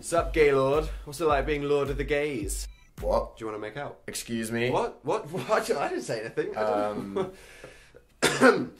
Sup, Gaylord? What's it like being Lord of the Gays? What? Do you want to make out? Excuse me? What? What? What? I didn't say anything. Um,